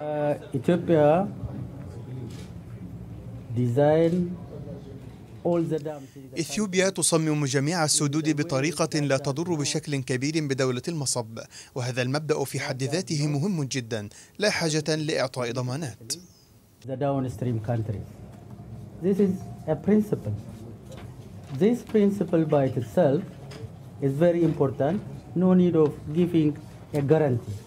Uh, Ethiopia designed all the dams in the إثيوبيا تصمم جميع السدود بطريقة لا تضر بشكل كبير بدولة المصب وهذا المبدأ في حد ذاته مهم جدا لا حاجة لإعطاء ضمانات the downstream countries. This is a principle. This principle by itself is very important. No need of giving a guarantee.